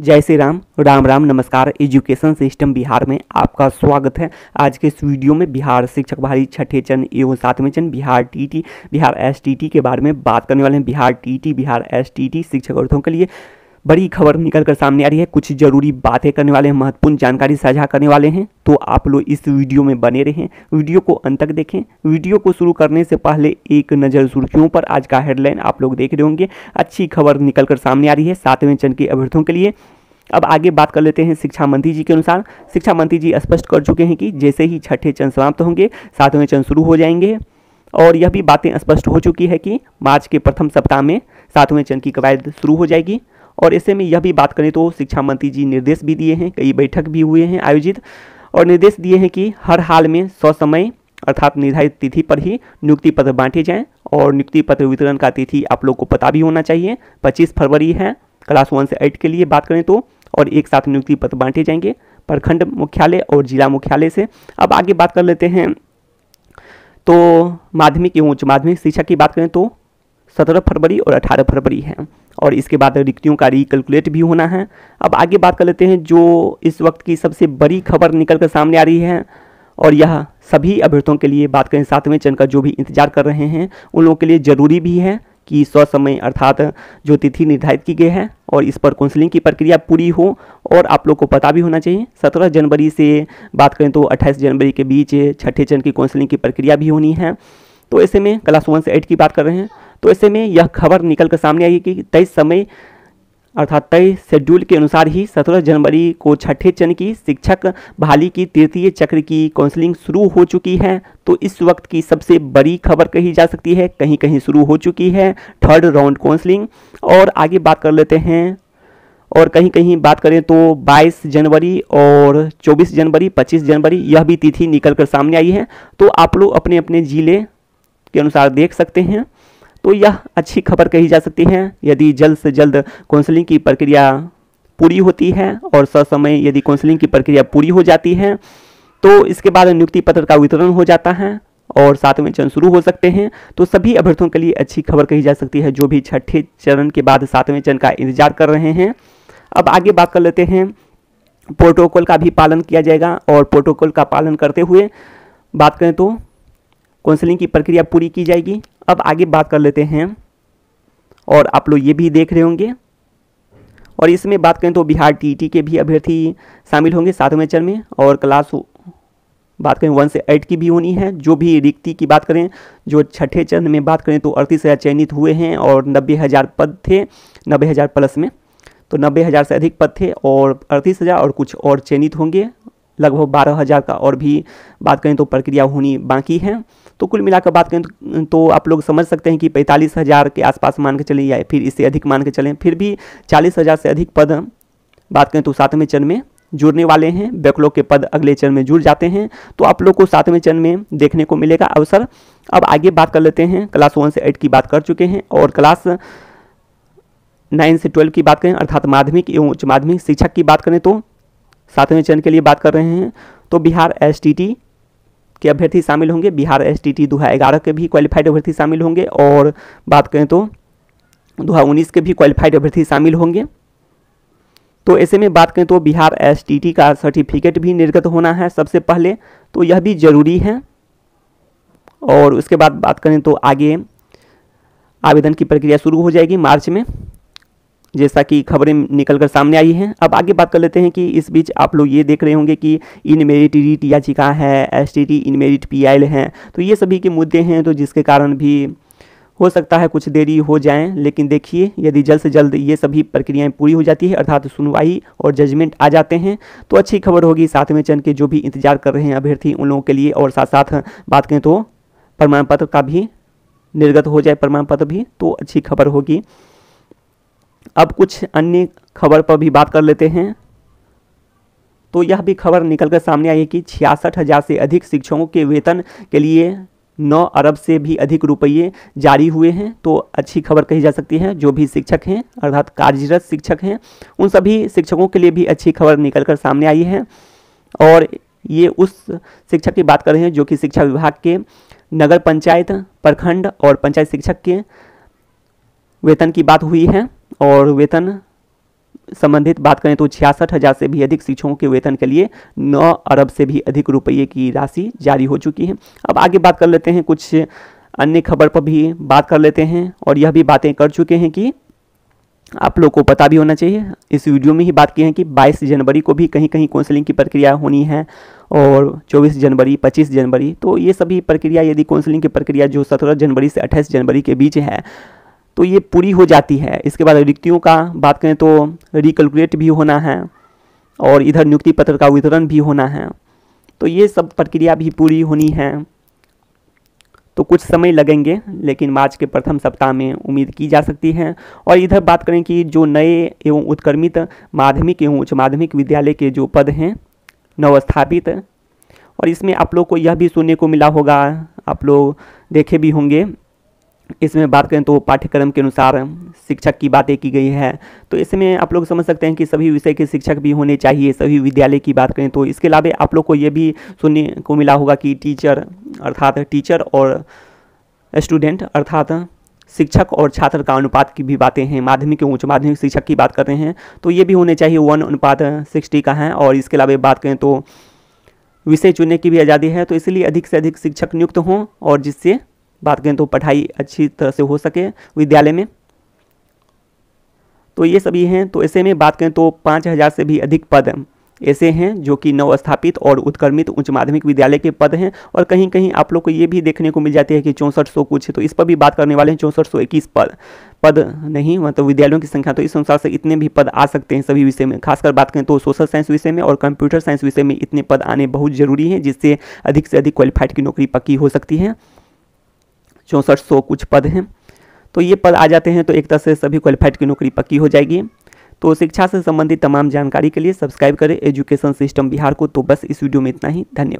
जय श्री राम। राम राम, नमस्कार। Education system Bihar में आपका स्वागत है। आज के इस वीडियो में बिहार शिक्षक भारी छठे चरण एवं सातवें चरण बिहार टीटी, बिहार एसटीटी के बारे में बात करने वाले हैं। बिहार टीटी, बिहार एसटीटी शिक्षक अर्थों के लिए बड़ी खबर निकल कर सामने आ रही है। कुछ ज़रूरी बातें करने वाले हैं, महत्वपूर्ण जानकारी साझा करने वाले हैं। तो आप लोग इस वीडियो में बने रहें, वीडियो को अंत तक देखें। वीडियो को शुरू करने से पहले एक नज़र सुर्खियों पर, आज का हेडलाइन आप लोग देख रहे होंगे। अच्छी खबर निकल कर सामने आ रही है सातवें चरण के अभ्यर्थियों के लिए। अब आगे बात कर लेते हैं शिक्षा मंत्री जी के अनुसार। शिक्षा मंत्री जी स्पष्ट कर चुके हैं कि जैसे ही छठे चरण समाप्त होंगे, सातवें चरण शुरू हो जाएँगे। और यह भी बातें स्पष्ट हो चुकी है कि मार्च के प्रथम सप्ताह में सातवें चरण की कवायद शुरू हो जाएगी। और ऐसे में यह भी बात करें तो शिक्षा मंत्री जी निर्देश भी दिए हैं, कई बैठक भी हुए हैं आयोजित, और निर्देश दिए हैं कि हर हाल में सौ समय अर्थात निर्धारित तिथि पर ही नियुक्ति पत्र बांटे जाएँ, और नियुक्ति पत्र वितरण का तिथि आप लोग को पता भी होना चाहिए। 25 फरवरी है, क्लास वन से एट के लिए बात करें तो और एक साथ नियुक्ति पत्र बांटे जाएँगे प्रखंड मुख्यालय और जिला मुख्यालय से। अब आगे बात कर लेते हैं तो माध्यमिक एवं उच्च माध्यमिक शिक्षा की बात करें तो सत्रह फरवरी और अठारह फरवरी है। और इसके बाद रिक्तियों का रिकलकुलेट भी होना है। अब आगे बात कर लेते हैं जो इस वक्त की सबसे बड़ी खबर निकल कर सामने आ रही है। और यह सभी अभ्यर्थियों के लिए बात करें सातवें चरण का जो भी इंतज़ार कर रहे हैं, उन लोगों के लिए ज़रूरी भी है कि सौ समय अर्थात जो तिथि निर्धारित की गई है और इस पर काउंसलिंग की प्रक्रिया पूरी हो और आप लोग को पता भी होना चाहिए। सत्रह जनवरी से बात करें तो अट्ठाईस जनवरी के बीच छठे चरण की काउंसलिंग की प्रक्रिया भी होनी है। तो ऐसे में क्लास वन से एट की बात कर रहे हैं। तो ऐसे में यह खबर निकल कर सामने आई कि तय समय, अर्थात तय शेड्यूल के अनुसार ही सत्रह जनवरी को छठे चरण की शिक्षक बहाली की तृतीय चक्र की काउंसलिंग शुरू हो चुकी है। तो इस वक्त की सबसे बड़ी खबर कही जा सकती है। कहीं कहीं शुरू हो चुकी है थर्ड राउंड काउंसलिंग और आगे बात कर लेते हैं। और कहीं कहीं बात करें तो 22 जनवरी और 24 जनवरी 25 जनवरी, यह भी तिथि निकल कर सामने आई है। तो आप लोग अपने अपने ज़िले के अनुसार देख सकते हैं। तो यह अच्छी खबर कही जा सकती है। यदि जल्द से जल्द काउंसलिंग की प्रक्रिया पूरी होती है और ससमय यदि काउंसलिंग की प्रक्रिया पूरी हो जाती है तो इसके बाद नियुक्ति पत्र का वितरण हो जाता है और सातवें चरण शुरू हो सकते हैं। तो सभी अभ्यर्थियों के लिए अच्छी खबर कही जा सकती है। जो भी छठे चरण के बाद सातवें चरण का इंतज़ार कर रहे हैं। अब आगे बात कर लेते हैं। प्रोटोकॉल का भी पालन किया जाएगा और प्रोटोकॉल का पालन करते हुए बात करें तो काउंसलिंग की प्रक्रिया पूरी की जाएगी। अब आगे बात कर लेते हैं। और आप लोग ये भी देख रहे होंगे। और इसमें बात करें तो बिहार टीटी के भी अभ्यर्थी शामिल होंगे सातवें चरण में। और क्लास बात करें वन से एट की भी होनी है। जो भी रिक्ति की बात करें, जो छठे चरण में बात करें तो अड़तीस हज़ार चयनित हुए हैं और नब्बे हज़ार पद थे, नब्बे हज़ार प्लस में। तो नब्बे हज़ार से अधिक पद थे और अड़तीस हज़ार और कुछ और चयनित होंगे। लगभग बारह हज़ार का और भी बात करें तो प्रक्रिया होनी बाकी है। तो कुल मिलाकर बात करें तो, आप लोग समझ सकते हैं कि पैंतालीस हज़ार के आसपास मान के चलें या फिर इससे अधिक मान के चलें फिर भी चालीस हज़ार से अधिक पद बात करें तो सातवें चरण में जुड़ने वाले हैं। बैकलॉग के पद अगले चरण में जुड़ जाते हैं। तो आप लोग को सातवें चरण में देखने को मिलेगा अवसर। अब आगे बात कर लेते हैं। क्लास वन से एट की बात कर चुके हैं और क्लास नाइन से ट्वेल्व की बात करें अर्थात माध्यमिक एवं उच्च माध्यमिक शिक्षक की बात करें तो सातवें चरण के लिए बात कर रहे हैं तो बिहार एसटीटी के अभ्यर्थी शामिल होंगे। बिहार एस टी टी के भी क्वालिफाइड अभ्यर्थी शामिल होंगे और बात करें तो दुहा उन्नीस के भी क्वालिफाइड अभ्यर्थी शामिल होंगे। तो ऐसे में बात करें तो बिहार एसटीटी का सर्टिफिकेट भी निर्गत होना है सबसे पहले तो यह भी ज़रूरी है। और उसके बाद बात करें तो आगे आवेदन की प्रक्रिया शुरू हो जाएगी मार्च में। जैसा कि खबरें निकल कर सामने आई हैं। अब आगे बात कर लेते हैं कि इस बीच आप लोग ये देख रहे होंगे कि इन मेरिट रीट याचिका है S T T in merit P I हैं। तो ये सभी के मुद्दे हैं तो जिसके कारण भी हो सकता है कुछ देरी हो जाए। लेकिन देखिए, यदि जल्द से जल्द ये सभी प्रक्रियाएँ पूरी हो जाती है, अर्थात सुनवाई और जजमेंट आ जाते हैं तो अच्छी खबर होगी। सातवें चरण के जो भी इंतज़ार कर रहे हैं अभ्यर्थी, उन लोगों के लिए और साथ साथ बात करें तो प्रमाण पत्र का भी निर्गत हो जाए प्रमाण पत्र भी तो अच्छी खबर होगी। अब कुछ अन्य खबर पर भी बात कर लेते हैं। तो यह भी खबर निकल कर सामने आई है कि छियासठ हज़ार से अधिक शिक्षकों के वेतन के लिए नौ अरब से भी अधिक रुपये जारी हुए हैं। तो अच्छी खबर कही जा सकती है, जो भी शिक्षक हैं, अर्थात कार्यरत शिक्षक हैं, उन सभी शिक्षकों के लिए भी अच्छी खबर निकल कर सामने आई है। और ये उस शिक्षक की बात कर रहे हैं, जो कि शिक्षा विभाग के नगर पंचायत, प्रखंड और पंचायत शिक्षक के वेतन की बात हुई है। और वेतन संबंधित बात करें तो छियासठ हज़ार से भी अधिक शिक्षकों के वेतन के लिए नौ अरब से भी अधिक रुपये की राशि जारी हो चुकी है। अब आगे बात कर लेते हैं, कुछ अन्य खबर पर भी बात कर लेते हैं और यह भी बातें कर चुके हैं कि आप लोग को पता भी होना चाहिए। इस वीडियो में ही बात की है कि 22 जनवरी को भी कहीं कहीं काउंसलिंग की प्रक्रिया होनी है और 24 जनवरी 25 जनवरी तो ये सभी प्रक्रिया, यदि काउंसलिंग की प्रक्रिया जो 17 जनवरी से 28 जनवरी के बीच है तो ये पूरी हो जाती है। इसके बाद रिक्तियों का बात करें तो रिकलकुलेट भी होना है और इधर नियुक्ति पत्र का वितरण भी होना है। तो ये सब प्रक्रिया भी पूरी होनी है। तो कुछ समय लगेंगे, लेकिन मार्च के प्रथम सप्ताह में उम्मीद की जा सकती है। और इधर बात करें कि जो नए एवं उत्क्रमित माध्यमिक एवं उच्च माध्यमिक विद्यालय के जो पद हैं, नवस्थापित, और इसमें आप लोग को यह भी सुनने को मिला होगा, आप लोग देखे भी होंगे। इसमें बात करें तो पाठ्यक्रम के अनुसार शिक्षक की बातें की गई है। तो इसमें आप लोग समझ सकते हैं कि सभी विषय के शिक्षक भी होने चाहिए, सभी विद्यालय की बात करें तो। इसके अलावा आप लोग को ये भी सुनने को मिला होगा कि टीचर अर्थात टीचर और स्टूडेंट अर्थात शिक्षक और छात्र का अनुपात की भी बातें हैं। माध्यमिक उच्च माध्यमिक शिक्षक की बात कर रहे हैं तो ये भी होने चाहिए। वन अनुपात सिक्सटी का है और इसके अलावा बात करें तो विषय चुनने की भी आज़ादी है। तो इसलिए अधिक से अधिक शिक्षक नियुक्त हों और जिससे बात करें तो पढ़ाई अच्छी तरह से हो सके विद्यालय में। तो ये सभी हैं तो ऐसे में बात करें तो पाँच हज़ार से भी अधिक पद ऐसे हैं जो कि नवस्थापित और उत्क्रमित उच्च माध्यमिक विद्यालय के पद हैं और कहीं कहीं आप लोग को ये भी देखने को मिल जाती है कि चौंसठ सौ कुछ तो इस पर भी बात करने वाले हैं, चौंसठ सौ इक्कीस पद। पद नहीं मतलब विद्यालयों की संख्या तो इस अनुसार से इतने भी पद आ सकते हैं सभी विषय में। खासकर बात करें तो सोशल साइंस विषय में और कंप्यूटर साइंस विषय में इतने पद आने बहुत ज़रूरी हैं, जिससे अधिक से अधिक क्वालिफाइड की नौकरी पक्की हो सकती है। चौंसठ सौ कुछ पद हैं। तो ये पद आ जाते हैं तो एक तरह से सभी क्वालिफाइड की नौकरी पक्की हो जाएगी। तो शिक्षा से संबंधित तमाम जानकारी के लिए सब्सक्राइब करें। एजुकेशन सिस्टम बिहार को। तो बस इस वीडियो में इतना ही। धन्यवाद।